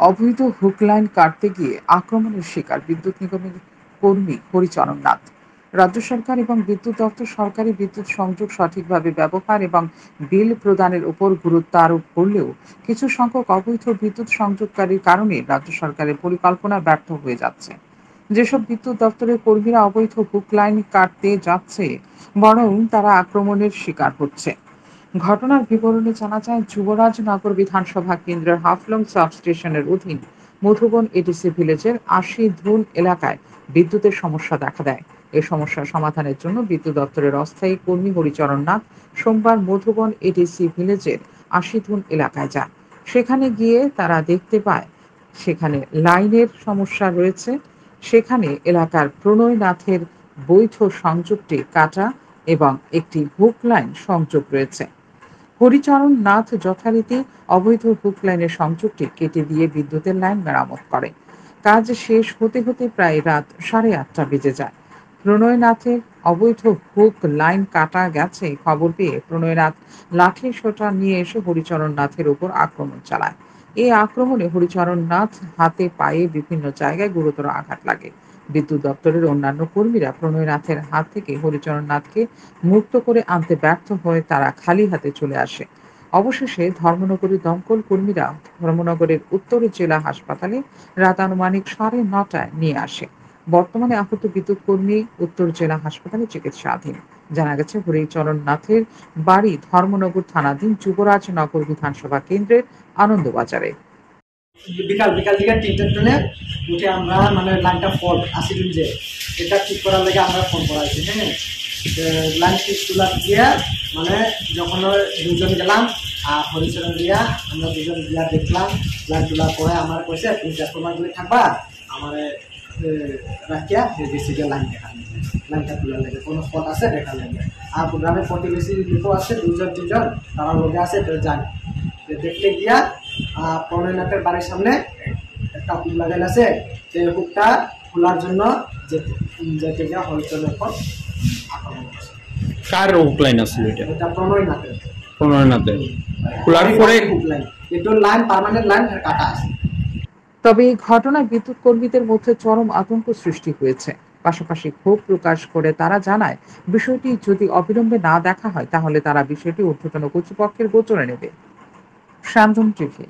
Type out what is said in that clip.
অবৈধ hook line কাটতে গিয়ে আক্রমণের শিকার বিদ্যুৎ নিগমের কর্মী হরিচরণ নাথ। রাজ্য সরকার এবং বিদ্যুৎ দপ্তর সরকারি বিদ্যুৎ সংযোগ সঠিকভাবে ব্যবহার এবং বিল প্রদানের উপর গুরুত্ব আরোপ করলেও কিছু সংখ্যক অবৈধ বিদ্যুৎ সংযোগকারীর কারণে রাজ্য সরকারের পরিকল্পনা ব্যর্থ হয়ে যাচ্ছে। যেসব বিদ্যুৎ দপ্তরের কর্মীরা অবৈধ হুক লাইন কাটতে যাচ্ছে, বরং তারা আক্রমণের শিকার হচ্ছে। ঘটনার বিবরণে জানা যায় যুবরাজনগর বিধানসভা কেন্দ্রের হাফলং সাবস্টেশনের অধীন মধুবন এডিসি ভিলেজের আশি ধুন এলাকায় বিদ্যুতের সমস্যা দেখা দেয়। এ সমস্যার সমাধানের জন্য বিদ্যুৎ দপ্তরের অস্থায়ী কর্মী হরিচরণ নাথ সোমবার মধুবন এডিসি ভিলেজের আশি ধুন এলাকায় যান। সেখানে গিয়ে তারা দেখতে পায়, সেখানে লাইনের সমস্যা রয়েছে। সেখানে এলাকার প্রণয়নাথের বৈধ সংযোগটি কাটা এবং একটি হুক লাইন সংযোগ রয়েছে। হরিচরণ নাথ যথারীতি অবৈধ হুক লাইনের সংযোগটি কেটে দিয়ে বিদ্যুতের লাইন মেরামত করে। কাজ শেষ হতে হতে প্রায় রাত সাড়ে আটটা বেজে যায়। প্রণয়নাথের অবৈধ হুক লাইন কাটা গেছে খবর পেয়ে প্রণয়নাথ লাঠি সোটা নিয়ে এসে হরিচরণ নাথের উপর আক্রমণ চালায়। এই আক্রমণে হরিচরণ নাথ হাতে পায়ে বিভিন্ন জায়গায় গুরুতর আঘাত লাগে। বিদ্যুৎ দপ্তরের অন্যান্য কর্মীরা প্রণয়নাথের হাত থেকে হরিচরণ নাথকে মুক্ত করে আনতে ব্যর্থ হয়ে, তারা খালি হাতে চলে আসে। অবশেষে ধর্মনগরের দমকল কর্মীরা ধর্মনগরের উত্তর জেলা হাসপাতালে রাত আনুমানিক সাড়ে নটায় নিয়ে আসে। বর্তমানে আহত বিদ্যুৎ কর্মী উত্তর জেলা হাসপাতালে চিকিৎসাধীন। জানা গেছে, হরিচরণ নাথের বাড়ি ধর্মনগর থানাধীন যুবরাজনগর বিধানসভা কেন্দ্রের আনন্দবাজারে। বিকাল বিকাল দিকে তিনটার টনে উঠে আমরা মানে লাইনটা ফল্ট আসিল যে, এটা ঠিক করার লেগে আমরা ফোন করা হয়েছে হ্যাঁ। লাইন ঠিক তোলা দিয়ে মানে যখন দুজন গেলাম, আর হরিচরণ দিয়া আমরা দুজন গিয়া দেখলাম, লাইন তোলার পরে আমার কইছে, তুমি করে থাকবা। আমার রাখিয়া বেশিকে লাইন দেখা লাইনটা তোলার লাগে কোনো ফল আছে, দেখা লাগে আর গ্রামে প্রতিবেশী লোকও আছে, দুজন, তিনজন, তারা লোকে আছে যান দেখতে গিয়া প্রণয়নাথের বাড়ির সামনে একটা হুক লাগাইল আছে সেই হুকটা খোলার জন্য যেতে গিয়া হরিচরণের পর আক্রমণ করছে। কার হুক লাইন আসছিল এটা? এটা প্রণয়নাথের প্রণয়নাথের খোলার পরে হুক লাইন কিন্তু লাইন পার্মানেন্ট লাইন কাটা আছে। তবে এই ঘটনায় বিদ্যুৎ কর্মীদের মধ্যে চরম আতঙ্ক সৃষ্টি হয়েছে। পাশাপাশি ক্ষোভ প্রকাশ করে তারা জানায় বিষয়টি যদি অবিলম্বে না দেখা হয় তাহলে তারা বিষয়টি ঊর্ধ্বতন কর্তৃপক্ষের গোচরে নেবে। শান্তন টিভি